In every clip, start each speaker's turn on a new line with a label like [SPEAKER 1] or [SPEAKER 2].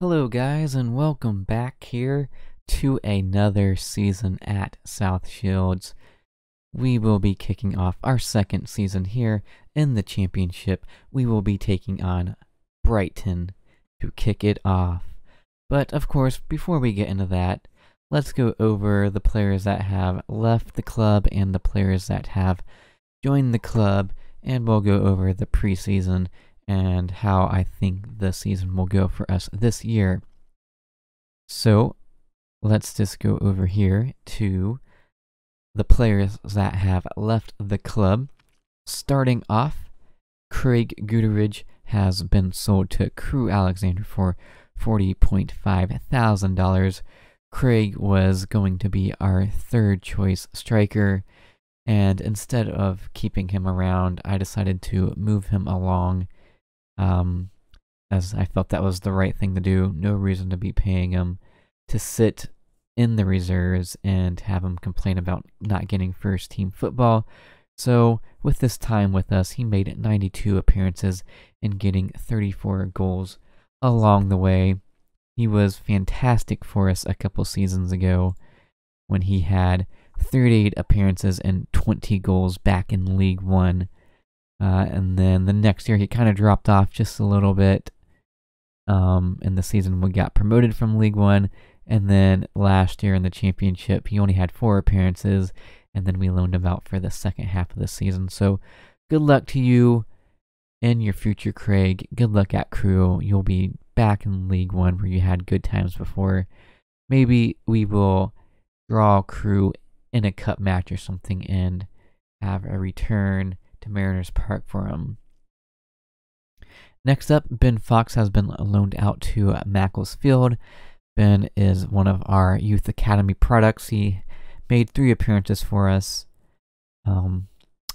[SPEAKER 1] Hello, guys, and welcome back here to another season at South Shields. We will be kicking off our second season here in the championship. We will be taking on Brighton to kick it off. But of course, before we get into that, let's go over the players that have left the club and the players that have joined the club, and we'll go over the preseason and how I think the season will go for us this year. So let's just go over here to the players that have left the club. Starting off, Craig Guteridge has been sold to Crewe Alexander for $40.5 thousand. Craig was going to be our third choice striker, and instead of keeping him around, I decided to move him along um, as I felt that was the right thing to do. No reason to be paying him to sit in the reserves and have him complain about not getting first team football. So, with this time with us, he made 92 appearances and getting 34 goals along the way. He was fantastic for us a couple seasons ago when he had 38 appearances and 20 goals back in League One. Uh, and then the next year he kind of dropped off just a little bit. Um, in the season we got promoted from League One, and then last year in the championship he only had four appearances, and then we loaned him out for the second half of the season. So, good luck to you in your future, Craig. Good luck at Crewe. You'll be back in League One where you had good times before. Maybe we will draw Crewe in a cup match or something and have a return to Mariners Park for him. Next up, Ben Fox has been loaned out to Macclesfield. Ben is one of our Youth Academy products. He made three appearances for us um,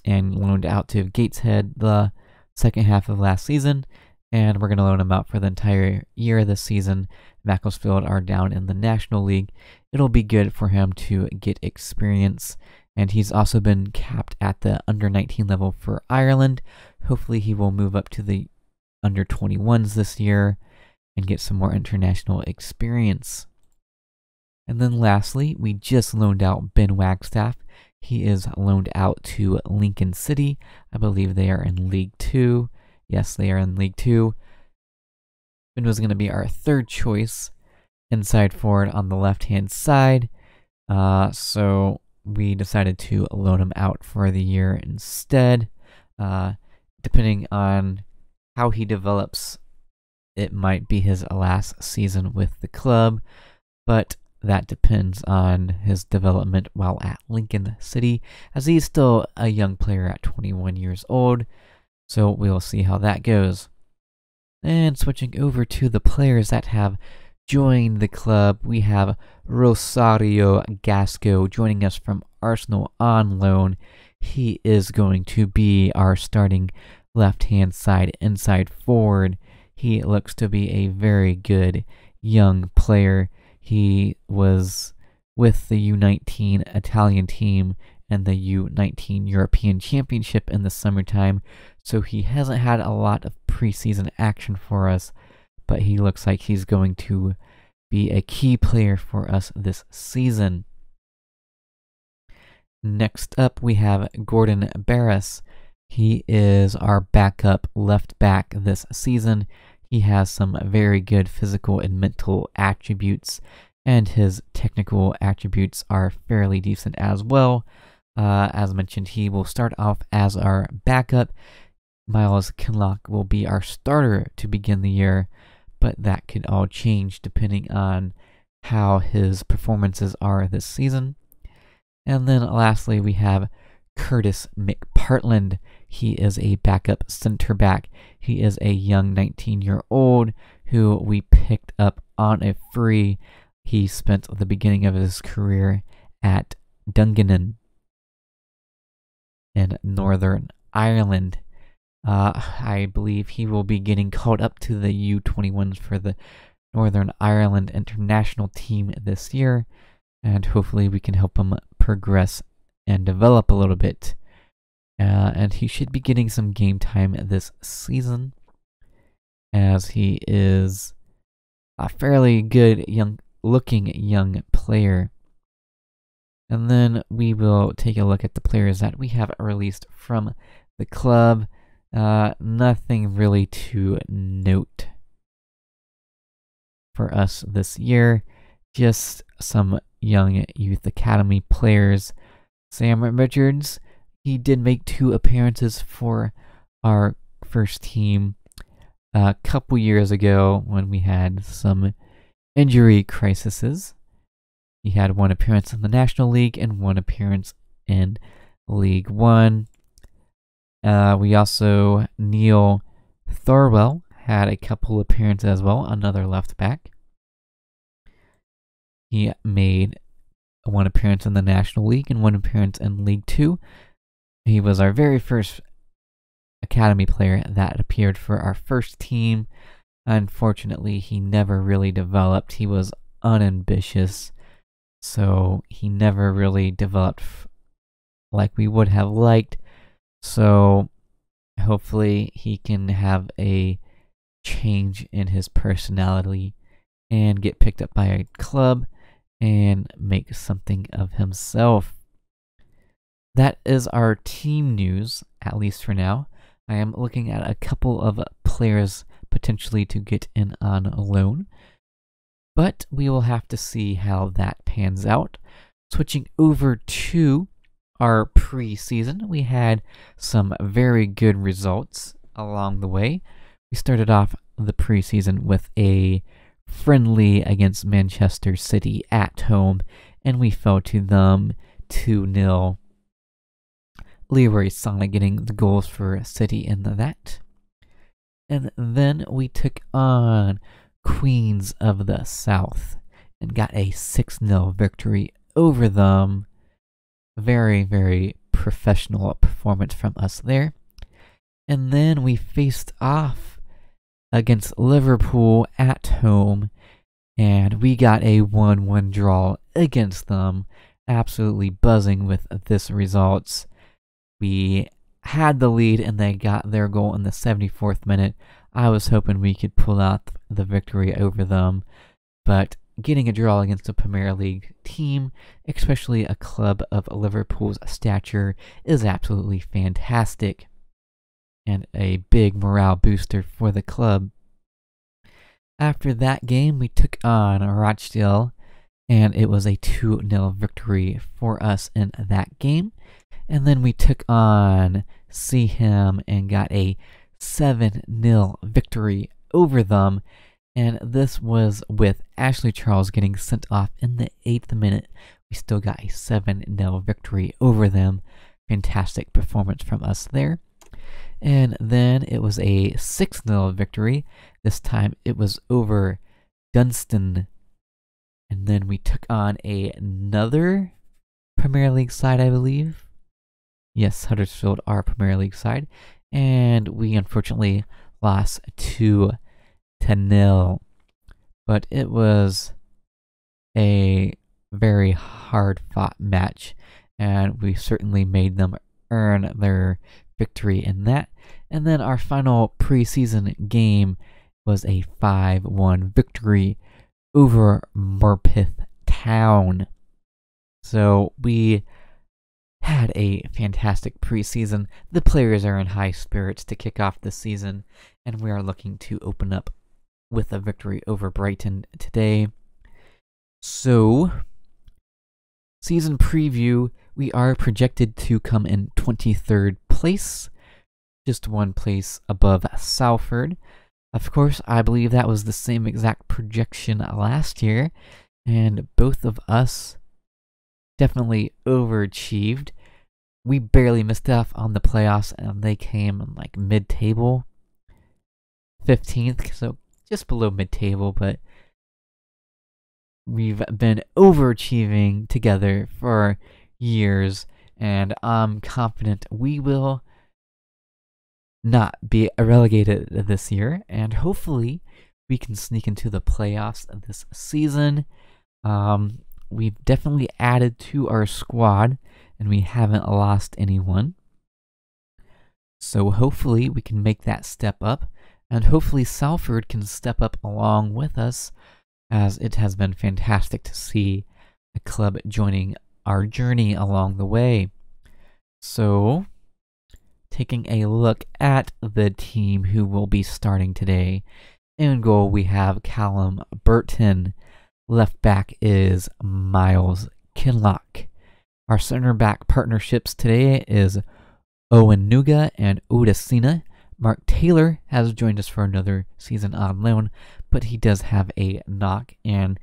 [SPEAKER 1] and loaned out to Gateshead the second half of last season. And we're going to loan him out for the entire year this season. Macclesfield are down in the National League. It'll be good for him to get experience and he's also been capped at the under 19 level for Ireland. Hopefully, he will move up to the under 21s this year and get some more international experience. And then lastly, we just loaned out Ben Wagstaff. He is loaned out to Lincoln City. I believe they are in League Two. Yes, they are in League Two. Ben was going to be our third choice inside forward on the left hand side. Uh, so we decided to loan him out for the year instead. Uh, depending on how he develops, it might be his last season with the club, but that depends on his development while at Lincoln City, as he's still a young player at 21 years old. So we'll see how that goes. And switching over to the players that have join the club, we have Rosario Gasco joining us from Arsenal on loan. He is going to be our starting left hand side inside forward. He looks to be a very good young player. He was with the U19 Italian team and the U19 European Championship in the summertime, so he hasn't had a lot of preseason action for us but he looks like he's going to be a key player for us this season. Next up, we have Gordon Barras. He is our backup left back this season. He has some very good physical and mental attributes, and his technical attributes are fairly decent as well. Uh, as mentioned, he will start off as our backup. Miles Kinlock will be our starter to begin the year but that could all change depending on how his performances are this season. And then lastly, we have Curtis McPartland. He is a backup center back. He is a young 19 year old who we picked up on a free. He spent the beginning of his career at Dungannon in Northern Ireland. Uh, I believe he will be getting called up to the U21s for the Northern Ireland international team this year, and hopefully we can help him progress and develop a little bit. Uh, and he should be getting some game time this season, as he is a fairly good young looking young player. And then we will take a look at the players that we have released from the club. Uh, nothing really to note for us this year. Just some young youth academy players. Sam Richards, he did make two appearances for our first team a couple years ago when we had some injury crises. He had one appearance in the National League and one appearance in League One. Uh, we also, Neil Thorwell had a couple appearances as well, another left back. He made one appearance in the National League and one appearance in League Two. He was our very first academy player that appeared for our first team. Unfortunately, he never really developed. He was unambitious, so he never really developed like we would have liked. So, hopefully, he can have a change in his personality and get picked up by a club and make something of himself. That is our team news, at least for now. I am looking at a couple of players potentially to get in on loan, but we will have to see how that pans out. Switching over to our preseason, we had some very good results along the way. We started off the preseason with a friendly against Manchester City at home, and we fell to them 2 0 Leroy Sané getting the goals for City in that. And then we took on Queens of the South and got a 6 0 victory over them. Very, very professional performance from us there. And then we faced off against Liverpool at home, and we got a 1 1 draw against them. Absolutely buzzing with this results. We had the lead and they got their goal in the 74th minute. I was hoping we could pull out the victory over them, but getting a draw against a Premier League team, especially a club of Liverpool's stature, is absolutely fantastic and a big morale booster for the club. After that game, we took on Rochdale, and it was a 2 0 victory for us in that game. And then we took on Seaham and got a 7 0 victory over them. And this was with Ashley Charles getting sent off in the eighth minute. We still got a 7 0 victory over them. Fantastic performance from us there. And then it was a 6 0 victory. This time it was over Dunston. And then we took on a, another Premier League side, I believe. Yes, Huddersfield are Premier League side, and we unfortunately lost two to nil. But it was a very hard fought match, and we certainly made them earn their victory in that. And then our final preseason game was a 5 1 victory over Morpeth Town. So we had a fantastic preseason. The players are in high spirits to kick off the season, and we are looking to open up with a victory over Brighton today. So, season preview we are projected to come in 23rd place, just one place above Salford. Of course, I believe that was the same exact projection last year, and both of us definitely overachieved. We barely missed out on the playoffs, and they came like mid table, 15th, so just below mid table, but we've been overachieving together for years, and I'm confident we will not be relegated this year, and hopefully we can sneak into the playoffs this season. Um, we've definitely added to our squad and we haven't lost anyone. So hopefully we can make that step up And hopefully Salford can step up along with us, as it has been fantastic to see a club joining our journey along the way. So, taking a look at the team who will be starting today. In goal, we have Callum Burton. Left back is Miles Kinlock. Our center back partnerships today is Owen Nuga and Udasina. Mark Taylor has joined us for another season on loan, but he does have a knock, and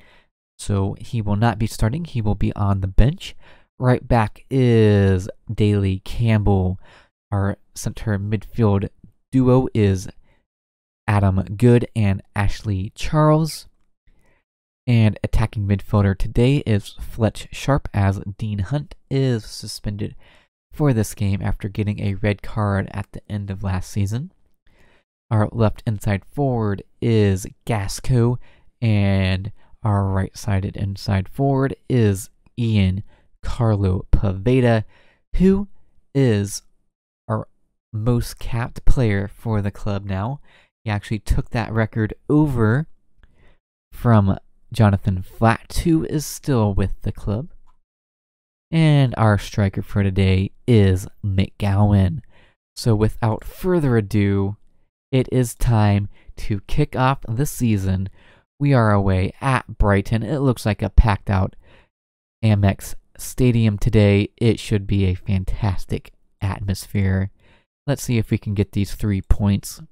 [SPEAKER 1] so he will not be starting. He will be on the bench. Right back is Daly Campbell. Our center midfield duo is Adam Good and Ashley Charles. And attacking midfielder today is Fletch Sharp as Dean Hunt is suspended for this game after getting a red card at the end of last season. Our left inside forward is Gasco, and our right sided inside forward is Ian Carlo Poveda, who is our most capped player for the club now. He actually took that record over from Jonathan Flatt, who is still with the club. And our striker for today is McGowan. So without further ado, it is time to kick off the season. We are away at Brighton. It looks like a packed out Amex Stadium today. It should be a fantastic atmosphere. Let's see if we can get these three points.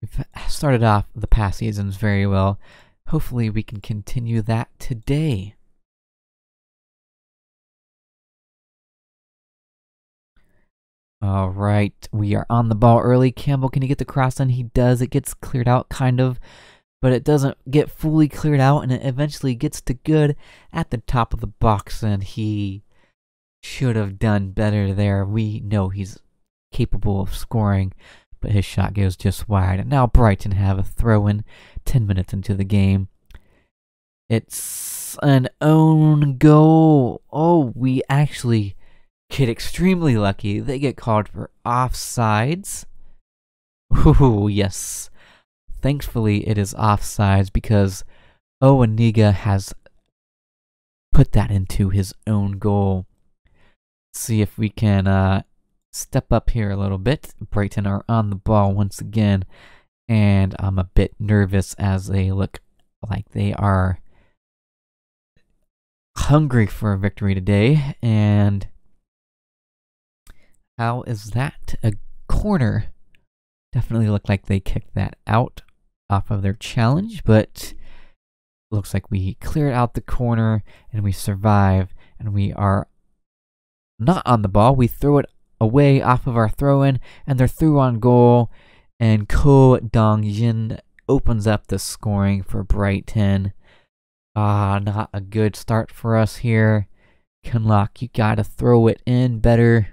[SPEAKER 1] We've started off the past seasons very well. Hopefully, we can continue that today. All right, we are on the ball early. Campbell, can he get the cross in? He does. It gets cleared out, kind of, but it doesn't get fully cleared out, and it eventually gets to good at the top of the box, and he should have done better there. We know he's capable of scoring, but his shot goes just wide. And now Brighton have a throw in 10 minutes into the game. It's an own goal. Oh, we actually get extremely lucky. They get called for offsides. Ooh, yes. Thankfully, it is offsides because Oweniga has put that into his own goal. see if we can uh, step up here a little bit. Brighton are on the ball once again, and I'm a bit nervous as they look like they are hungry for a victory today. And how is that? A corner. Definitely looked like they kicked that out off of their challenge, but looks like we cleared out the corner and we survive and we are not on the ball. We throw it away off of our throw in and they're through on goal and Ko Dong Jin opens up the scoring for Brighton. Ah, not a good start for us here. Kinlock, you gotta throw it in better.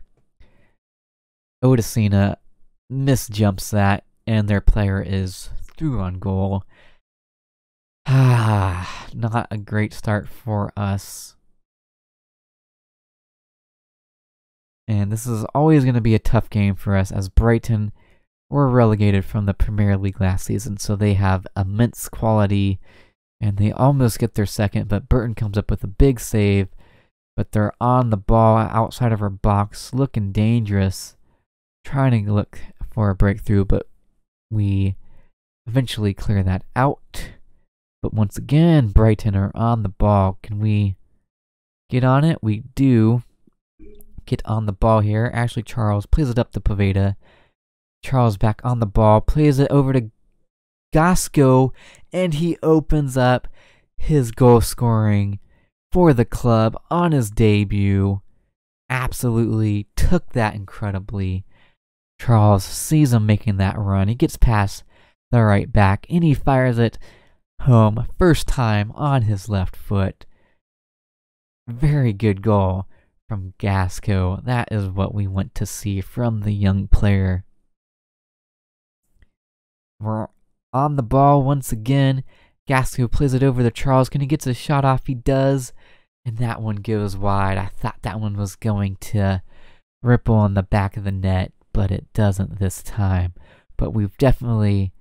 [SPEAKER 1] Odesina misjumps that, and their player is through on goal. Ah, not a great start for us. And this is always going to be a tough game for us as Brighton were relegated from the Premier League last season, so they have immense quality and they almost get their second, but Burton comes up with a big save, but they're on the ball outside of our box, looking dangerous trying to look for a breakthrough, but we eventually clear that out. But once again, Brighton are on the ball. Can we get on it? We do get on the ball here. Ashley Charles plays it up to Poveda. Charles back on the ball, plays it over to Gasco, and he opens up his goal scoring for the club on his debut. Absolutely took that incredibly. Charles sees him making that run. He gets past the right back and he fires it home first time on his left foot. Very good goal from Gasco. That is what we want to see from the young player. We're on the ball once again. Gasco plays it over to Charles. Can he get a shot off? He does. And that one goes wide. I thought that one was going to ripple on the back of the net but it doesn't this time. but we've definitely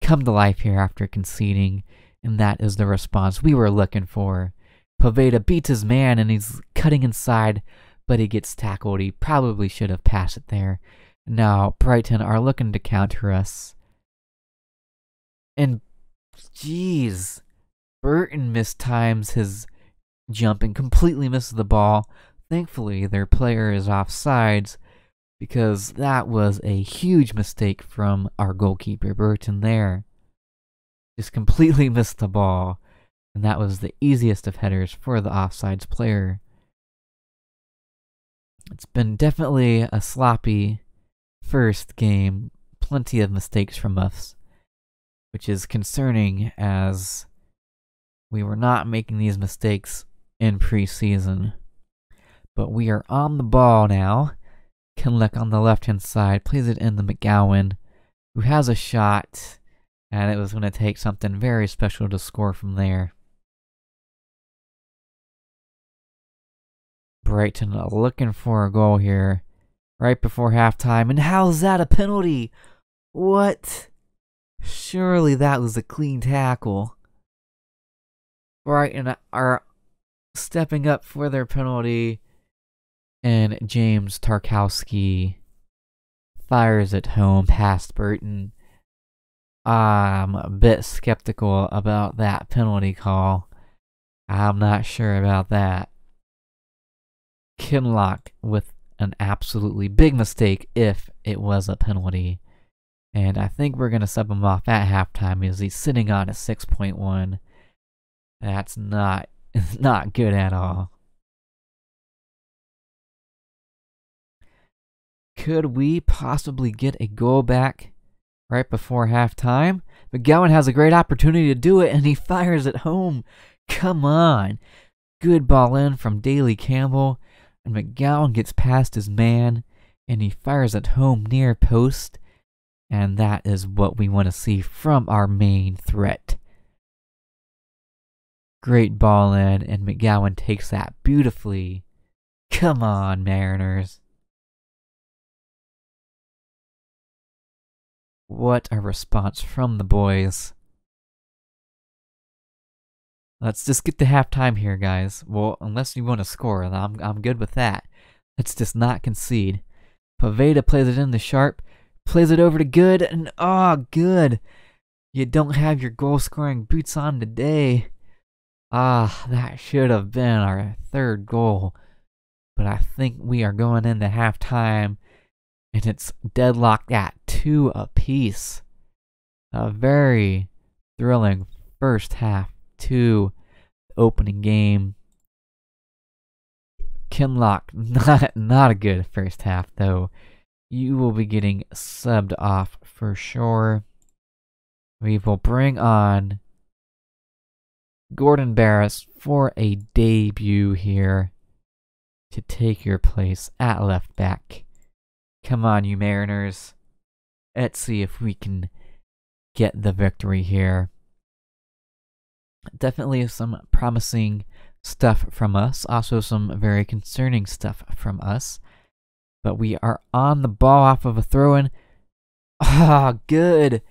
[SPEAKER 1] come to life here after conceding, and that is the response we were looking for. Poveda beats his man and he's cutting inside, but he gets tackled. He probably should have passed it there. Now, Brighton are looking to counter us. And, jeez, Burton mistimes his jump and completely misses the ball. Thankfully, their player is offsides because that was a huge mistake from our goalkeeper, Burton, there. Just completely missed the ball, and that was the easiest of headers for the offsides player. It's been definitely a sloppy first game, plenty of mistakes from us, which is concerning as we were not making these mistakes in preseason. But we are on the ball now. Kinlock on the left hand side plays it in the McGowan, who has a shot, and it was going to take something very special to score from there. Brighton uh, looking for a goal here right before halftime. And how's that a penalty? What? Surely that was a clean tackle. Brighton are stepping up for their penalty. And James Tarkowski fires it home past Burton. I'm a bit skeptical about that penalty call. I'm not sure about that. Kinlock with an absolutely big mistake if it was a penalty. And I think we're going to sub him off at halftime as he's sitting on a 6.1. That's not not good at all. Could we possibly get a goal back right before halftime? McGowan has a great opportunity to do it and he fires it home. Come on. Good ball in from Daly Campbell and McGowan gets past his man and he fires at home near post. And that is what we want to see from our main threat. Great ball in, and McGowan takes that beautifully. Come on, Mariners. What a response from the boys. Let's just get to halftime here, guys. Well, unless you want to score, I'm, I'm good with that. Let's just not concede. Poveda plays it in the sharp, plays it over to good, and oh, good. You don't have your goal scoring boots on today. Ah, that should have been our third goal. But I think we are going into halftime, and it's deadlocked at two apiece. A very thrilling first half to opening game. Kinlock, not not a good first half though. You will be getting subbed off for sure. We will bring on Gordon Barris for a debut here to take your place at left back. Come on, you Mariners. Let's see if we can get the victory here definitely some promising stuff from us, also some very concerning stuff from us. But we are on the ball off of a throw in. Ah, oh, good.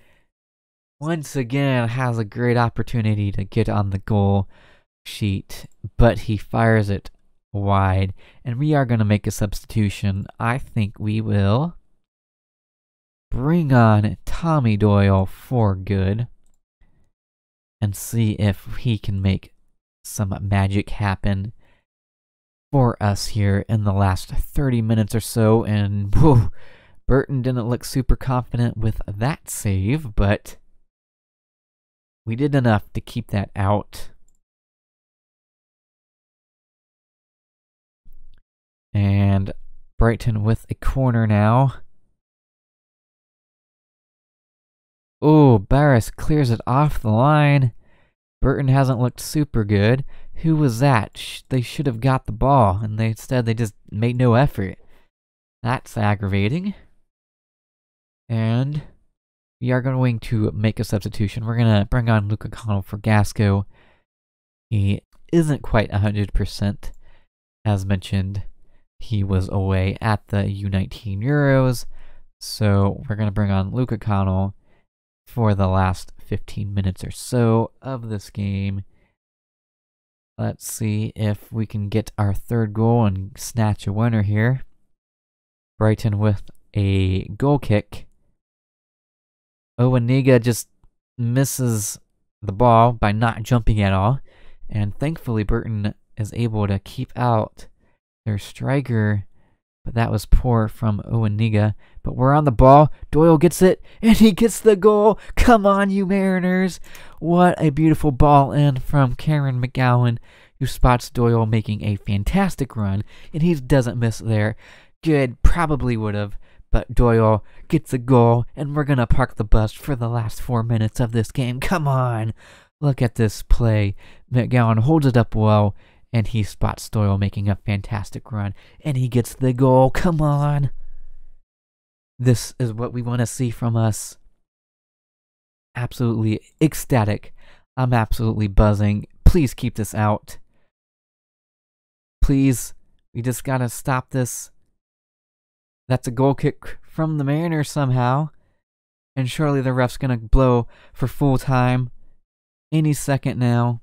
[SPEAKER 1] Once again, has a great opportunity to get on the goal sheet, but he fires it wide. And we are going to make a substitution. I think we will bring on Tommy Doyle for good and see if he can make some magic happen for us here in the last 30 minutes or so. And whoa, Burton didn't look super confident with that save, but we did enough to keep that out. And Brighton with a corner now. Oh, Barris clears it off the line. Burton hasn't looked super good. Who was that? Sh they should have got the ball, and they instead they just made no effort. That's aggravating. And we are going to make a substitution. We're going to bring on Luca Connell for Gasco. He isn't quite 100%. As mentioned, he was away at the U19 Euros, So we're going to bring on Luca Connell for the last 15 minutes or so of this game. Let's see if we can get our third goal and snatch a winner here. Brighton with a goal kick. Owaniga just misses the ball by not jumping at all. And thankfully, Burton is able to keep out their striker. But that was poor from Owaniga. But we're on the ball. Doyle gets it, and he gets the goal. Come on, you Mariners. What a beautiful ball in from Karen McGowan, who spots Doyle making a fantastic run, and he doesn't miss there. Good, probably would have. But Doyle gets a goal, and we're going to park the bus for the last four minutes of this game. Come on. Look at this play. McGowan holds it up well, and he spots Doyle making a fantastic run, and he gets the goal. Come on. This is what we want to see from us. Absolutely ecstatic. I'm absolutely buzzing. Please keep this out. Please, we just gotta stop this. That's a goal kick from the Mariners somehow. And surely the ref's gonna blow for full time any second now.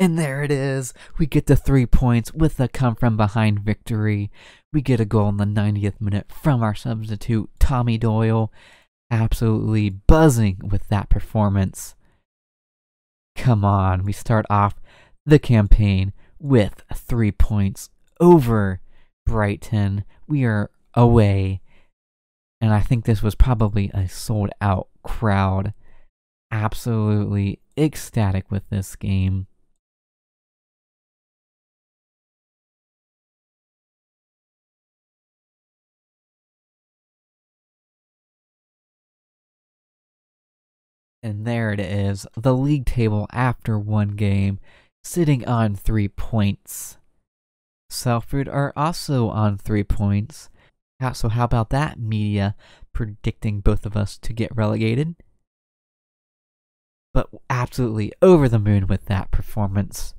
[SPEAKER 1] And there it is. We get the three points with a come from behind victory. We get a goal in the 90th minute from our substitute, Tommy Doyle. Absolutely buzzing with that performance. Come on, we start off the campaign with three points over Brighton. We are away. And I think this was probably a sold out crowd. Absolutely ecstatic with this game. And there it is, the league table after one game, sitting on three points. Salford are also on three points. So, how about that, media predicting both of us to get relegated? But absolutely over the moon with that performance.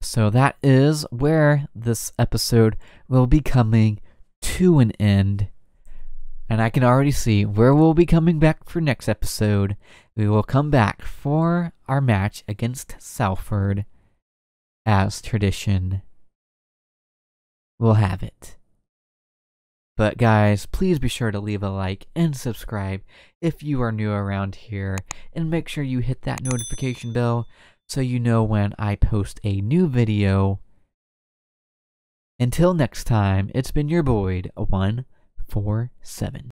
[SPEAKER 1] So, that is where this episode will be coming to an end. And I can already see where we'll be coming back for next episode. We will come back for our match against Salford as tradition will have it. But guys, please be sure to leave a like and subscribe if you are new around here, and make sure you hit that notification bell so you know when I post a new video. Until next time, it's been your Boyd147.